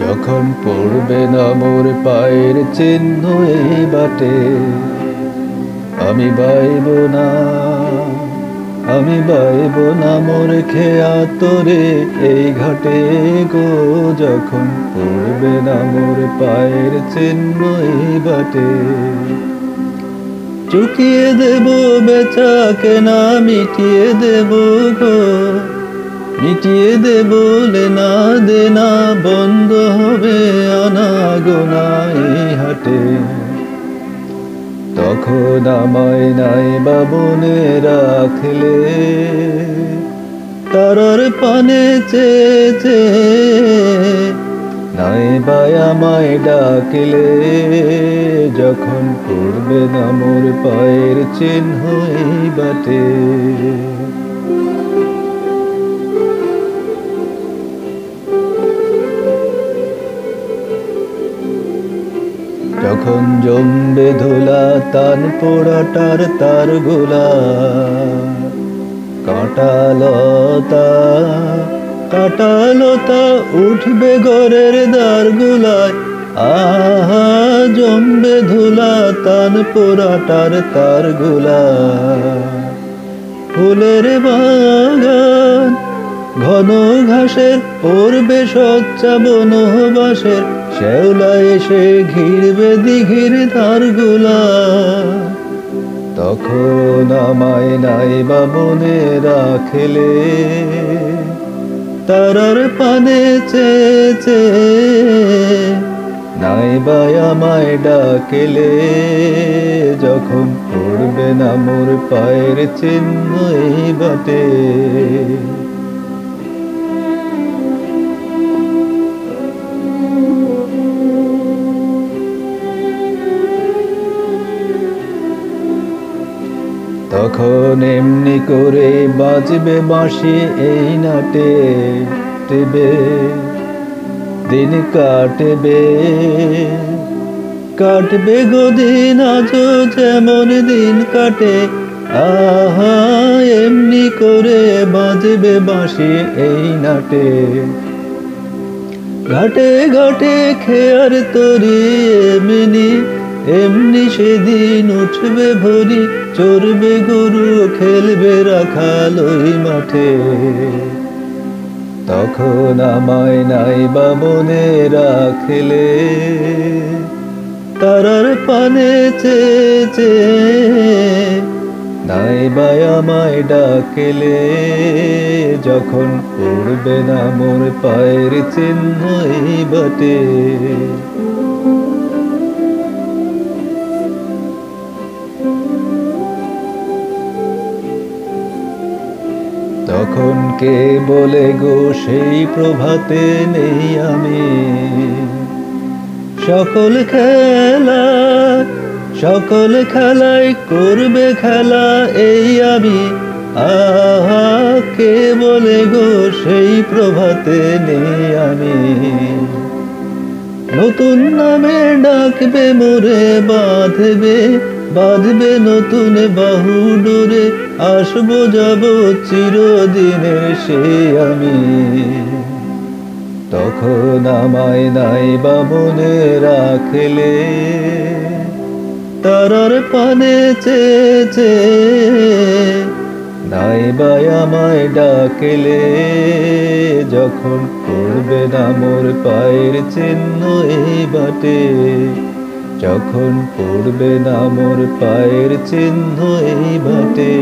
যখন পড়বে না মোর পায়ের চিহ্ন এই বাটে আমি বাইব না। আমি বাইব না মোর খেয়া তোরে এই ঘাটে গো যখন পড়বে না মোর পায়ের চিহ্ন এই বাটে। চুকিয়ে দেব বেচা কেনা মিটিয়ে দেব গো। মিটিয়ে দে বলে না দে না বন্ধ হবে আনা গোনা এই হাটে। তখন আমায় নাই বাবনে রাখলে, তারার পানে চেয়েছে, নাই বাই আমায় ডাকলে, যখন পড়বে না মোর পায়ের চিহ্নই বাটে। যখন জমবে ধুলা তান পোড়াটার তার গোলা। কাটালতা কাটালতা উঠবে ঘরের দ্বার গুলায়। আহা, জমবে ধুলা তান পোড়াটার তার গোলা। ফুলের বাগান ঘন ঘাসের পড়বে সচ্চা বনবাসের শ্যাওলা এসে ঘিরবে দিঘির ধারগুলা। তখন আমায় নাই বা বাবনে রাখলে, তারার পানে চেয়েছে নাই বাই আমায় ডাকেলে, যখন পড়বে না মোর পায়ের চিহ্ন বাটে। তখন এমনি করে বাজবে বাঁশি এই নাটে, টেবে, দিন কাটবে। কাটবে গদিন আজও যেমন দিন কাটে, আহা, এমনি করে বাজবে বাঁশি এই নাটে। ঘাটে ঘাটে খেয়ার তরি এমনি এমনি সেদিন উঠবে ভরি, চড়বে গরু, খেলবে রাখাল ওই মাঠে। তখন আমায় নাই বা বাবনে রাখলে, তারার পানে চেয়েছে নাই বাই আমায় ডাকেলে, যখন পড়বে না মোর পায়ের চিহ্ন এই বাটে। তখন কে বলে গো, সেই প্রভাতে নেই আমি। সকল খেলা, সকল খেলায় করবে খেলা এই আমি। আহা কে বলে গো, সেই প্রভাতে নেই আমি। নতুন নামে ডাকবে, মোরে বাঁধবে বাঁধবে নতুন বাহু ডোরে, আসব যাব চিরদিনের সে আমি। তখন আমায় নাই বাবনে রাখলে, তারার পানে চেয়েছে, নাই বাই আমায় ডাকলে, যখন পড়বে না মোর পায়ের চিহ্ন এই বাটে যখন পড়বে না মোর পায়ের চিহ্ন এই বাটে।